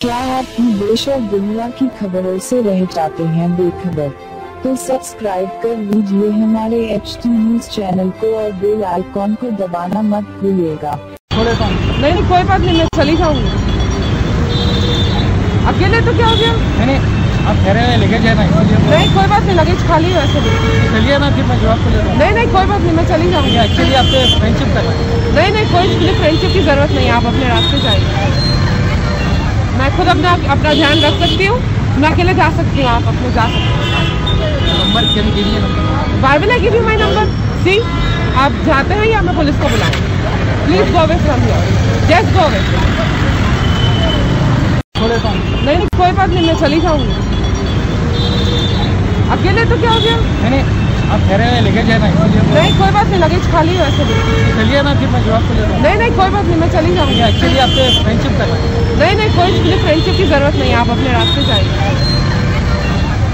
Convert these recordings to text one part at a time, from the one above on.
क्या आप देश और दुनिया की खबरों से रह जाते हैं बेखबर? तो सब्सक्राइब कर लीजिए हमारे एच टी न्यूज़ चैनल को और बेल आइकॉन को दबाना मत भूलिएगा। थोड़े नहीं नहीं कोई बात नहीं मैं चली जाऊँगी। अकेले तो क्या हो गया? नहीं नहीं आप ठहरे हुए लेके जाए ना नहीं कोई बात नहीं लगेज खाली है वैसे चलिए ना फिर मैं जवाब को ले नहीं नहीं कोई बात नहीं मैं चली जाऊँगी। एक्चुअली आपसे फ्रेंडशिप करना नहीं नहीं कोई फ्रेंडशिप की ज़रूरत नहीं आप अपने रास्ते जाइए। खुद अपना अपना ध्यान रख सकती हूँ। मैं अकेले जा सकती हूँ आप अपने जा सकते will I give you my number. See आप जाते हैं या मैं पुलिस को बुलाऊं please go away from here just go away नहीं नहीं कोई बात नहीं मैं चली जाऊँगी। अकेले तो क्या हो गया? नहीं आप ठहरे हुए लेके जाए ना इसलिए नहीं कोई बात नहीं लगेज खाली है वैसे भी। चलिए ना फिर मैं जवाब को ले नहीं नहीं कोई बात नहीं मैं चली जाऊँगी। एक्चुअली आपसे फ्रेंडशिप करना। नहीं नहीं कोई इसके लिए फ्रेंडशिप की ज़रूरत नहीं है आप अपने रास्ते जाइए।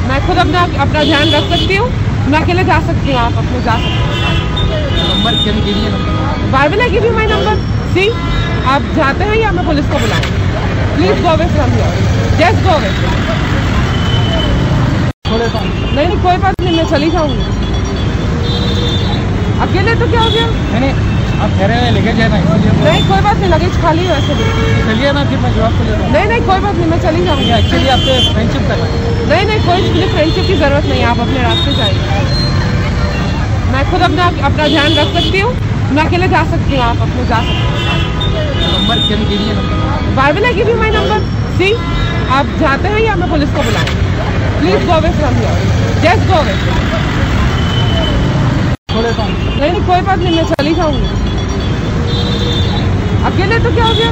मैं खुद अपना अपना ध्यान रख सकती हूँ। मैं अकेले जा सकती हूँ आप अपने जा सकते number bye will give you my number see आप जाते हैं या मैं पुलिस को बुलाऊं? Please go away from here just go away नहीं नहीं कोई बात नहीं मैं चली जाऊँगी। अकेले तो क्या हो गया? आप ठहरे हुए लेके जाए ना नहीं कोई बात नहीं लगेज खाली है वैसे चलिए ना फिर मैं जवाब को ले नहीं नहीं कोई बात नहीं मैं चली जाऊँगी। एक्चुअली आपसे फ्रेंडशिप करना नहीं नहीं कोई लिए फ्रेंडशिप की ज़रूरत नहीं आप अपने रास्ते जाइए। मैं खुद अपना अपना ध्यान रख सकती हूँ मैं अकेले जा सकती हूँ आप अपने जा सकते number गिरिए number bye will I give you my number see आप जाते हैं या मैं पुलिस को बुलाऊं? Please go away from here just go away थोड़े हूँ। नहीं कोई बात नहीं मैं चली जाऊँगी। अकेले तो क्या हो गया?